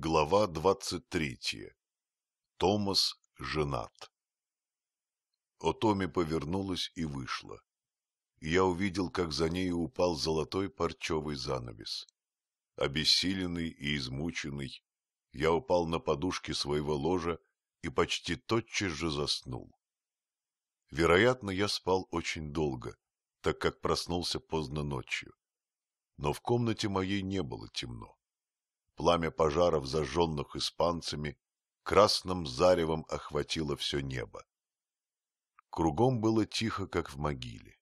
Глава двадцать третья. Томас женат. Отоми повернулась и вышла. я увидел, как за нею упал золотой парчевый занавес. Обессиленный и измученный, я упал на подушки своего ложа и почти тотчас же заснул. Вероятно, я спал очень долго, так как проснулся поздно ночью. Но в комнате моей не было темно. Пламя пожаров, зажженных испанцами, красным заревом охватило все небо. Кругом было тихо, как в могиле.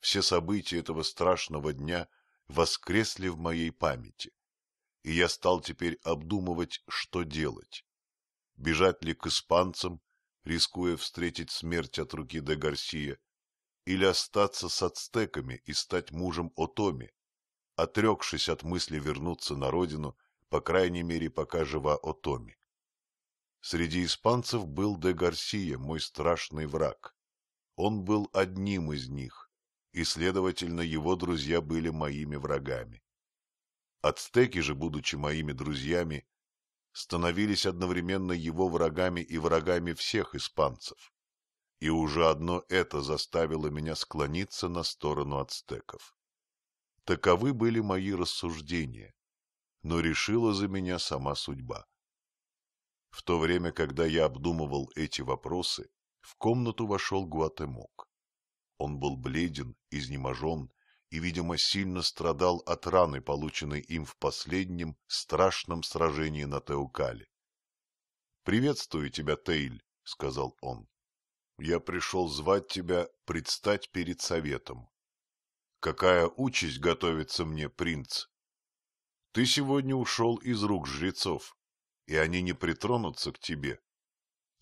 Все события этого страшного дня воскресли в моей памяти, и я стал теперь обдумывать, что делать. Бежать ли к испанцам, рискуя встретить смерть от руки де Гарсия, или остаться с ацтеками и стать мужем Отоми, отрекшись от мысли вернуться на родину по крайней мере, пока жива Отоми. Среди испанцев был де Гарсия, мой страшный враг. Он был одним из них, и, следовательно, его друзья были моими врагами. Ацтеки же, будучи моими друзьями, становились одновременно его врагами и врагами всех испанцев. И уже одно это заставило меня склониться на сторону ацтеков. Таковы были мои рассуждения, но решила за меня сама судьба. В то время, когда я обдумывал эти вопросы, в комнату вошел Гуатемок. Он был бледен, изнеможен и, видимо, сильно страдал от раны, полученной им в последнем страшном сражении на Теукале. — Приветствую тебя, Тейль, — сказал он. — Я пришел звать тебя предстать перед советом. Какая участь готовится мне, принц? Ты сегодня ушел из рук жрецов, и они не притронутся к тебе.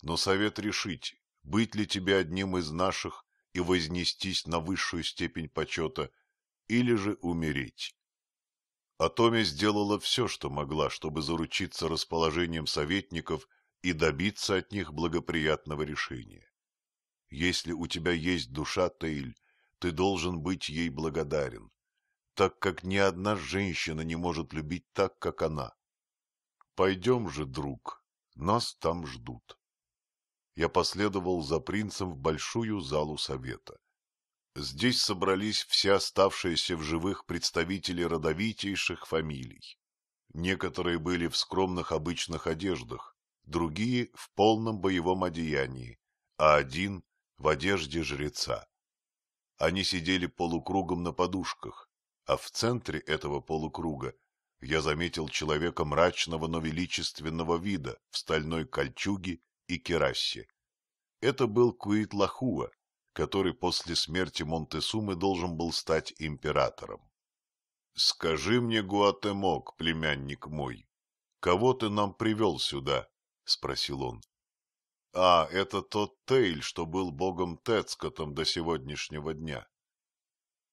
Но совет решить, быть ли тебе одним из наших и вознестись на высшую степень почета, или же умереть. Атоми сделала все, что могла, чтобы заручиться расположением советников и добиться от них благоприятного решения. Если у тебя есть душа, Тейль, ты должен быть ей благодарен так как ни одна женщина не может любить так, как она. Пойдем же, друг, нас там ждут. Я последовал за принцем в большую залу совета. Здесь собрались все оставшиеся в живых представители родовитейших фамилий. Некоторые были в скромных обычных одеждах, другие — в полном боевом одеянии, а один — в одежде жреца. Они сидели полукругом на подушках, а в центре этого полукруга я заметил человека мрачного, но величественного вида в стальной кольчуге и керасе. Это был Куитлахуа, который после смерти Монтесумы должен был стать императором. — Скажи мне, Гуатемок, племянник мой, кого ты нам привел сюда? — спросил он. — А, это тот Тейль, что был богом Тецкотом до сегодняшнего дня.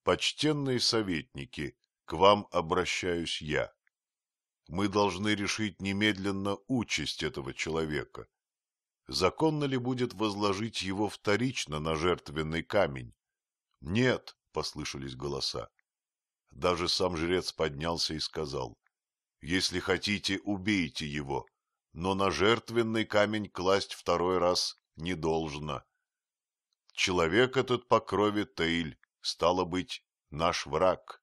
Почтенные советники, к вам обращаюсь я. Мы должны решить немедленно участь этого человека. Законно ли будет возложить его вторично на жертвенный камень? Нет, — послышались голоса. Даже сам жрец поднялся и сказал, — Если хотите, убейте его, но на жертвенный камень класть второй раз не должно. Человек этот по крови Тейль, стало быть, наш враг.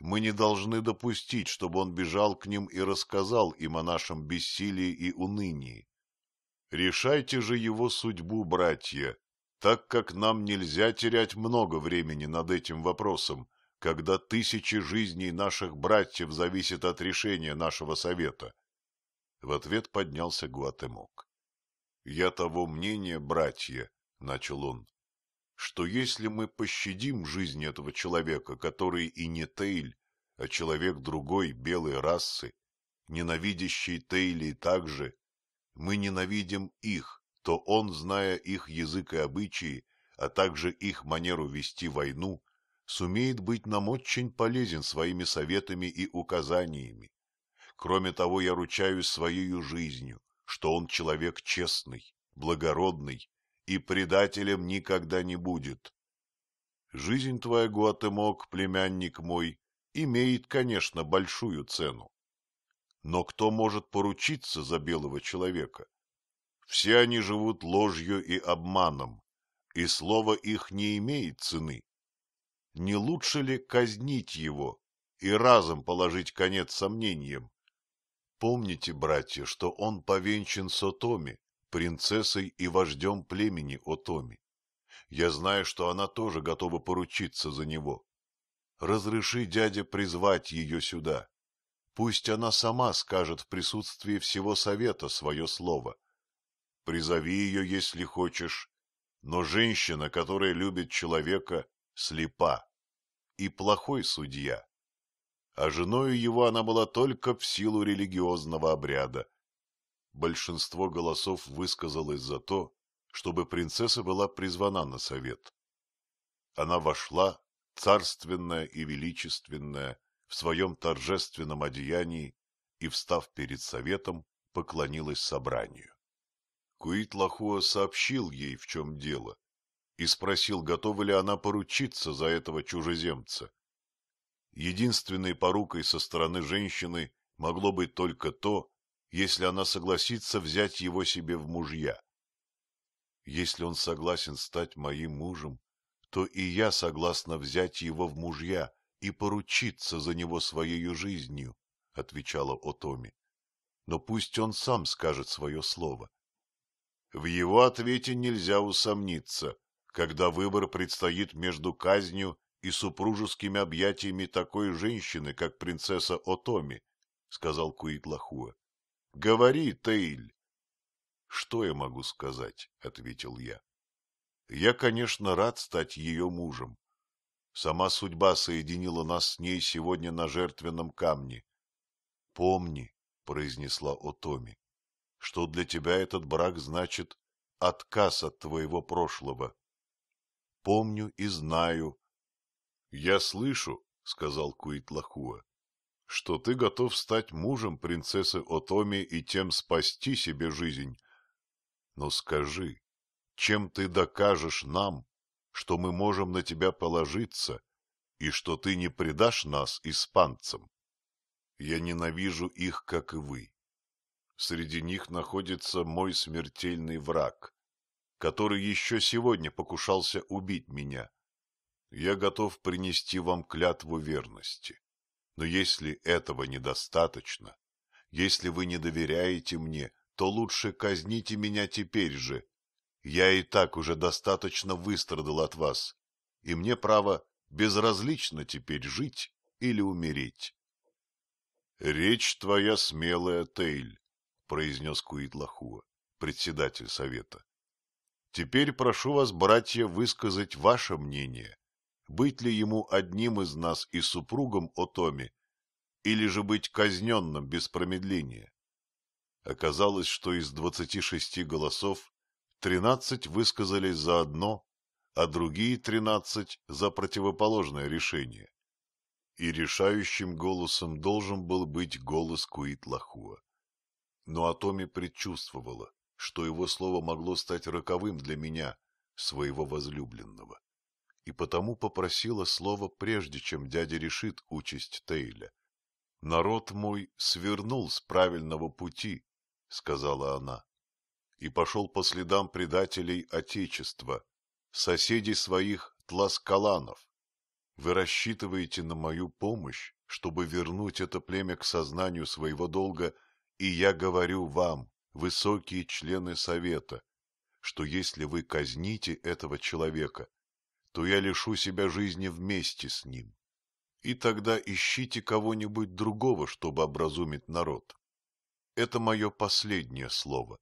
Мы не должны допустить, чтобы он бежал к ним и рассказал им о нашем бессилии и унынии. Решайте же его судьбу, братья, так как нам нельзя терять много времени над этим вопросом, когда тысячи жизней наших братьев зависят от решения нашего совета. В ответ поднялся Гуатемок. — Я того мнения, братья, — начал он, что если мы пощадим жизнь этого человека, который и не Тейль, а человек другой белой расы, ненавидящий Тейли также, мы ненавидим их, то он, зная их язык и обычаи, а также их манеру вести войну, сумеет быть нам очень полезен своими советами и указаниями. Кроме того, я ручаюсь своей жизнью, что он человек честный, благородный и предателем никогда не будет. Жизнь твоя, Гуатемок, племянник мой, имеет, конечно, большую цену. Но кто может поручиться за белого человека? Все они живут ложью и обманом, и слово их не имеет цены. Не лучше ли казнить его и разом положить конец сомнениям? Помните, братья, что он повенчан с Отоми, принцессой и вождем племени Отоми. Я знаю, что она тоже готова поручиться за него. Разреши, дядя, призвать ее сюда. Пусть она сама скажет в присутствии всего совета свое слово. Призови ее, если хочешь, но женщина, которая любит человека, слепа и плохой судья. А женою его она была только в силу религиозного обряда. Большинство голосов высказалось за то, чтобы принцесса была призвана на совет. Она вошла, царственная и величественная, в своем торжественном одеянии и, встав перед советом, поклонилась собранию. Куитлахуа сообщил ей, в чем дело, и спросил, готова ли она поручиться за этого чужеземца. Единственной порукой со стороны женщины могло быть только то, если она согласится взять его себе в мужья. Если он согласен стать моим мужем, то и я согласна взять его в мужья и поручиться за него своей жизнью, — отвечала Отоми. Но пусть он сам скажет свое слово. В его ответе нельзя усомниться, когда выбор предстоит между казнью и супружескими объятиями такой женщины, как принцесса Отоми, — сказал Куитлахуа. — Говори, Тейль. — Что я могу сказать? — ответил я. — Я, конечно, рад стать ее мужем. Сама судьба соединила нас с ней сегодня на жертвенном камне. — Помни, — произнесла Отоми, — что для тебя этот брак значит отказ от твоего прошлого. Помню и знаю. — Я слышу, — сказал Куитлахуа, — что ты готов стать мужем принцессы Отоми и тем спасти себе жизнь. Но скажи, чем ты докажешь нам, что мы можем на тебя положиться и что ты не предашь нас испанцам? Я ненавижу их, как и вы. Среди них находится мой смертельный враг, который еще сегодня покушался убить меня. Я готов принести вам клятву верности. Но если этого недостаточно, если вы не доверяете мне, то лучше казните меня теперь же. Я и так уже достаточно выстрадал от вас, и мне, право, безразлично теперь жить или умереть. — Речь твоя смелая, Тейль, — произнес Куитлахуа, председатель совета. — Теперь прошу вас, братья, высказать ваше мнение. Быть ли ему одним из нас и супругом Отоми, или же быть казненным без промедления? Оказалось, что из двадцати шести голосов тринадцать высказались за одно, а другие тринадцать за противоположное решение. И решающим голосом должен был быть голос Куит-Лахуа. Но Атоми предчувствовала, что его слово могло стать роковым для меня, своего возлюбленного, и потому попросила слово прежде, чем дядя решит участь Тейля. Народ мой свернул с правильного пути, — сказала она, — и пошел по следам предателей Отечества, соседей своих тласкаланов. Вы рассчитываете на мою помощь, чтобы вернуть это племя к сознанию своего долга, и я говорю вам, высокие члены Совета, что если вы казните этого человека, то я лишу себя жизни вместе с ним. И тогда ищите кого-нибудь другого, чтобы образумить народ. Это мое последнее слово.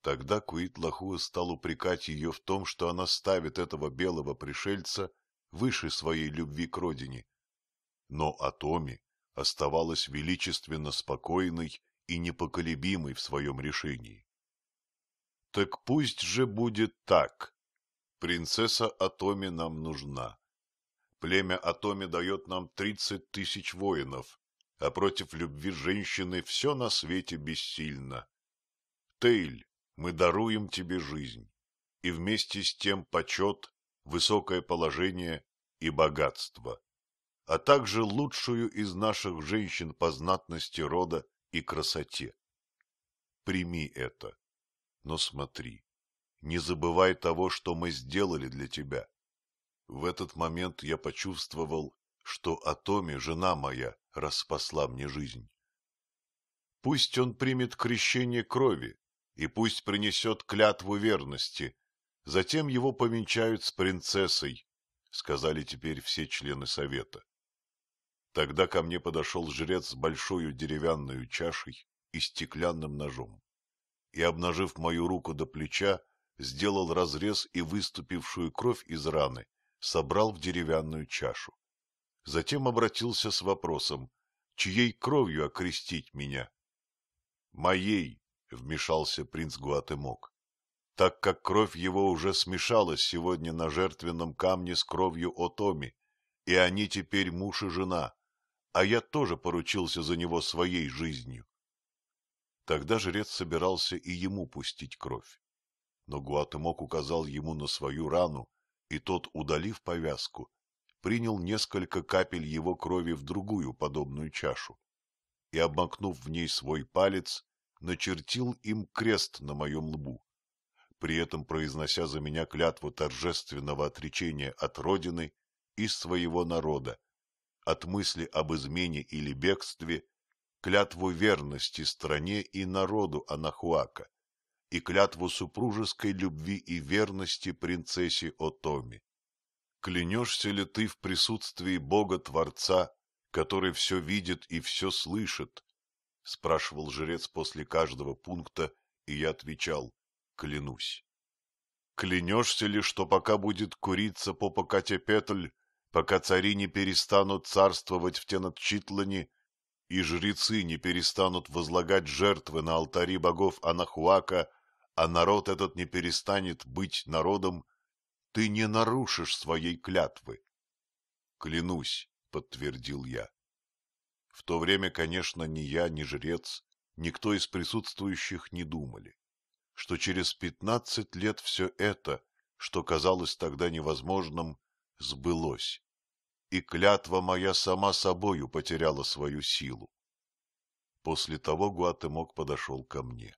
Тогда Куит-Лахуа стал упрекать ее в том, что она ставит этого белого пришельца выше своей любви к родине. Но Атоми оставалась величественно спокойной и непоколебимой в своем решении. Так пусть же будет так. Принцесса Атоми нам нужна. Племя Атоми дает нам тридцать тысяч воинов, а против любви женщины все на свете бессильно. Тейль, мы даруем тебе жизнь, и вместе с тем почет, высокое положение и богатство. а также лучшую из наших женщин по знатности рода и красоте. Прими это, но смотри, не забывай того, что мы сделали для тебя. В этот момент я почувствовал, что Атоми, жена моя, распасла мне жизнь. Пусть он примет крещение крови, и пусть принесет клятву верности, затем его повенчают с принцессой, — сказали теперь все члены совета. Тогда ко мне подошел жрец с большой деревянной чашей и стеклянным ножом, и, обнажив мою руку до плеча, сделал разрез и выступившую кровь из раны собрал в деревянную чашу. Затем обратился с вопросом, чьей кровью окрестить меня? — Моей, — вмешался принц Гуатемок, — так как кровь его уже смешалась сегодня на жертвенном камне с кровью Отоми, и они теперь муж и жена, а я тоже поручился за него своей жизнью. Тогда жрец собирался и ему пустить кровь. Но Гуатемок указал ему на свою рану, и тот, удалив повязку, принял несколько капель его крови в другую подобную чашу и, обмакнув в ней свой палец, начертил им крест на моем лбу, при этом произнося за меня клятву торжественного отречения от родины и своего народа, от мысли об измене или бегстве, клятву верности стране и народу Анахуака и клятву супружеской любви и верности принцессе Отоми. Клянешься ли ты в присутствии Бога-Творца, который все видит и все слышит? — спрашивал жрец после каждого пункта, и я отвечал — клянусь. Клянешься ли, что пока будет курица по покате петль, пока цари не перестанут царствовать в Тенатчитлане, и жрецы не перестанут возлагать жертвы на алтари богов Анахуака, а народ этот не перестанет быть народом, ты не нарушишь своей клятвы. — Клянусь, — подтвердил я. В то время, конечно, ни я, ни жрец, никто из присутствующих не думали, что через пятнадцать лет все это, что казалось тогда невозможным, сбылось, и клятва моя сама собою потеряла свою силу. После того Гуатемок подошел ко мне. —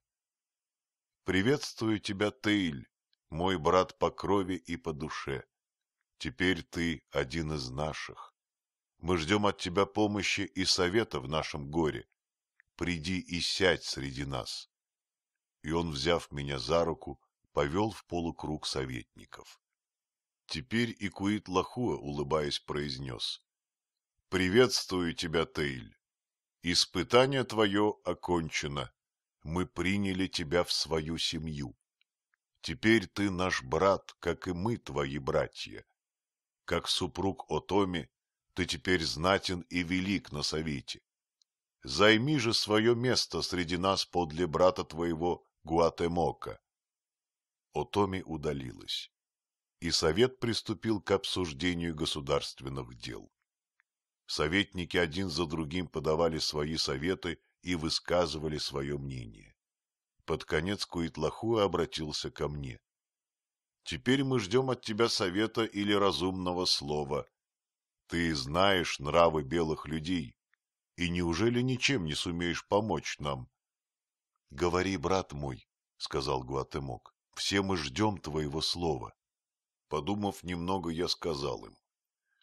Приветствую тебя, Тейль, мой брат по крови и по душе. Теперь ты один из наших. Мы ждем от тебя помощи и совета в нашем горе. Приди и сядь среди нас. И он, взяв меня за руку, повел в полукруг советников. Теперь Икуит Лахуа, улыбаясь, произнес. — Приветствую тебя, Тейль. Испытание твое окончено мы приняли тебя в свою семью. Теперь ты наш брат, как и мы твои братья. Как супруг Отоми, ты теперь знатен и велик на совете. Займи же свое место среди нас подле брата твоего Гуатемока. Отоми удалилась, и совет приступил к обсуждению государственных дел. Советники один за другим подавали свои советы и высказывали свое мнение. Под конец Куитлахуа обратился ко мне. — Теперь мы ждем от тебя совета или разумного слова. Ты знаешь нравы белых людей, и неужели ничем не сумеешь помочь нам? — Говори, брат мой, — сказал Гуатемок, — все мы ждем твоего слова. Подумав немного, я сказал им,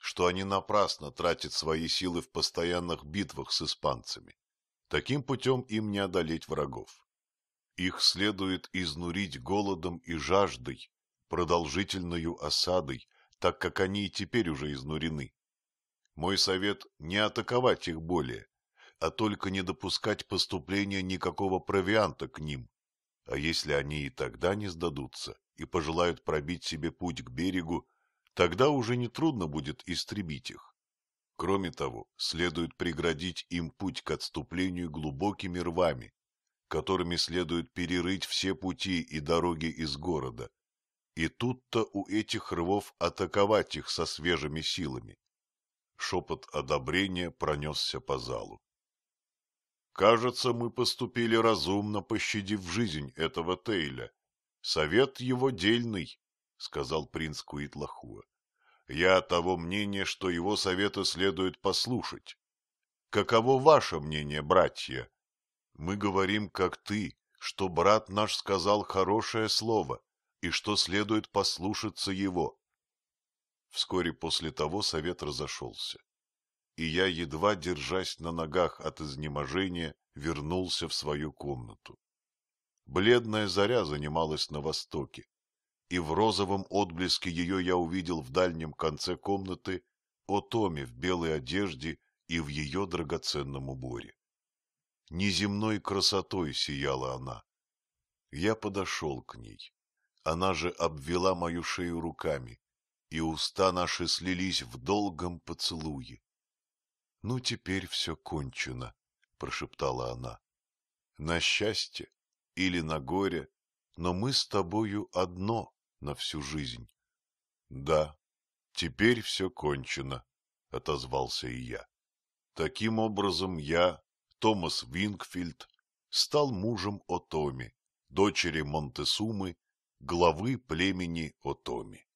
что они напрасно тратят свои силы в постоянных битвах с испанцами. Таким путем им не одолеть врагов. Их следует изнурить голодом и жаждой, продолжительную осадой, так как они и теперь уже изнурены. Мой совет – не атаковать их более, а только не допускать поступления никакого провианта к ним. А если они и тогда не сдадутся и пожелают пробить себе путь к берегу, тогда уже нетрудно будет истребить их. Кроме того, следует преградить им путь к отступлению глубокими рвами, которыми следует перерыть все пути и дороги из города. И тут-то у этих рвов атаковать их со свежими силами. Шепот одобрения пронесся по залу. Кажется, мы поступили разумно, пощадив жизнь этого Тейля. Совет его дельный, — сказал принц Куитлахуа. Я того мнения, что его советы следует послушать. Каково ваше мнение, братья? Мы говорим, как ты, что брат наш сказал хорошее слово, и что следует послушаться его. Вскоре после того совет разошелся, и я, едва держась на ногах от изнеможения, вернулся в свою комнату. Бледная заря занималась на востоке, и в розовом отблеске ее я увидел в дальнем конце комнаты Отоми в белой одежде и в ее драгоценном уборе. Неземной красотой сияла она. Я подошел к ней. Она же обвела мою шею руками, и уста наши слились в долгом поцелуе. — Ну, теперь все кончено, — прошептала она. — На счастье или на горе, но мы с тобою одно на всю жизнь. — Да, теперь все кончено, — отозвался и я. Таким образом я, Томас Вингфильд, стал мужем Отоми, дочери Монтесумы, главы племени Отоми.